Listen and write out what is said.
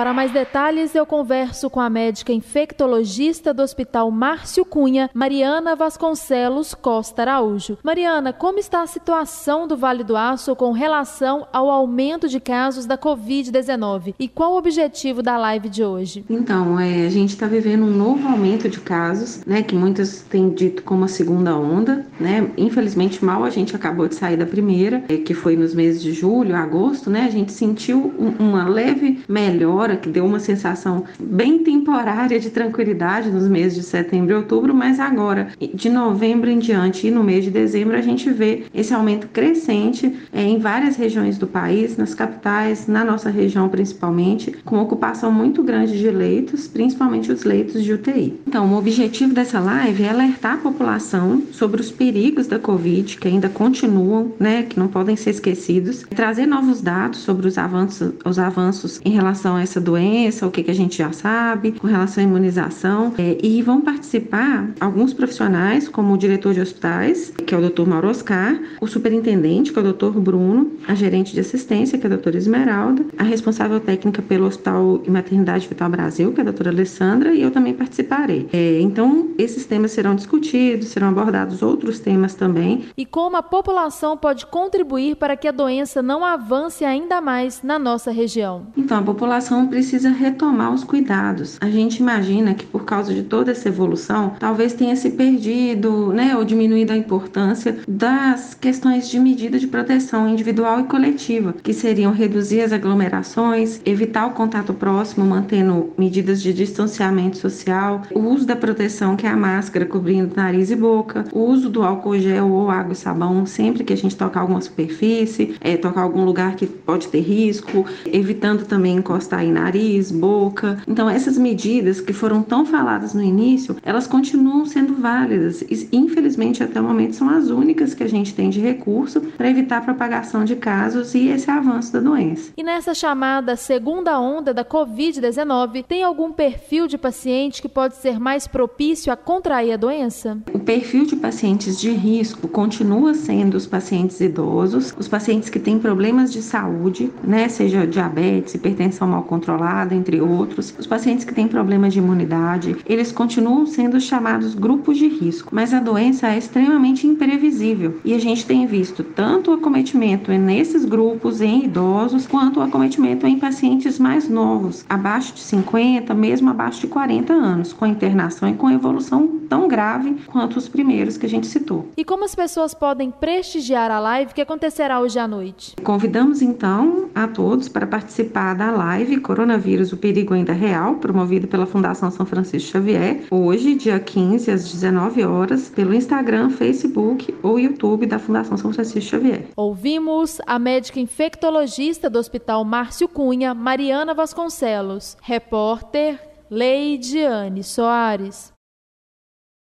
Para mais detalhes, eu converso com a médica infectologista do Hospital Márcio Cunha, Mariana Vasconcelos Costa Araújo. Mariana, como está a situação do Vale do Aço com relação ao aumento de casos da Covid-19 e qual o objetivo da live de hoje? Então, é, a gente está vivendo um novo aumento de casos, né, que muitas têm dito como a segunda onda, né? Infelizmente, mal a gente acabou de sair da primeira, é, que foi nos meses de julho, agosto, né? A gente sentiu um, uma leve melhora que deu uma sensação bem temporária de tranquilidade nos meses de setembro e outubro, mas agora, de novembro em diante e no mês de dezembro, a gente vê esse aumento crescente é, em várias regiões do país, nas capitais, na nossa região principalmente, com ocupação muito grande de leitos, principalmente os leitos de UTI. Então, o objetivo dessa live é alertar a população sobre os perigos da Covid, que ainda continuam, né, que não podem ser esquecidos, trazer novos dados sobre os avanços, os avanços em relação a essa essa doença, o que, que a gente já sabe com relação à imunização. É, e vão participar alguns profissionais, como o diretor de hospitais, que é o Dr. Mauro Oscar, o superintendente, que é o Dr. Bruno, a gerente de assistência, que é a doutora Esmeralda, a responsável técnica pelo Hospital e Maternidade Vital Brasil, que é a doutora Alessandra, e eu também participarei. É, então, esses temas serão discutidos, serão abordados outros temas também. E como a população pode contribuir para que a doença não avance ainda mais na nossa região? Então, a população precisa retomar os cuidados. A gente imagina que por causa de toda essa evolução, talvez tenha se perdido, né, ou diminuído a importância das questões de medida de proteção individual e coletiva, que seriam reduzir as aglomerações, evitar o contato próximo, mantendo medidas de distanciamento social, o uso da proteção, que é a máscara cobrindo nariz e boca, o uso do álcool gel ou água e sabão sempre que a gente tocar alguma superfície, é, tocar algum lugar que pode ter risco, evitando também encostar em nariz, boca. Então, essas medidas que foram tão faladas no início, elas continuam sendo válidas e, infelizmente, até o momento são as únicas que a gente tem de recurso para evitar a propagação de casos e esse avanço da doença. E nessa chamada segunda onda da Covid-19, tem algum perfil de paciente que pode ser mais propício a contrair a doença? O perfil de pacientes de risco continua sendo os pacientes idosos, os pacientes que têm problemas de saúde, né, seja diabetes, hipertensão mal controlada controlada, entre outros. Os pacientes que têm problemas de imunidade, eles continuam sendo chamados grupos de risco, mas a doença é extremamente imprevisível e a gente tem visto tanto o acometimento nesses grupos em idosos, quanto o acometimento em pacientes mais novos, abaixo de 50, mesmo abaixo de 40 anos, com internação e com evolução tão grave quanto os primeiros que a gente citou. E como as pessoas podem prestigiar a live que acontecerá hoje à noite? Convidamos então a todos para participar da live Coronavírus, o perigo ainda real, promovido pela Fundação São Francisco Xavier, hoje, dia 15, às 19 horas, pelo Instagram, Facebook ou YouTube da Fundação São Francisco Xavier. Ouvimos a médica infectologista do Hospital Márcio Cunha, Mariana Vasconcelos, repórter Leidiane Soares.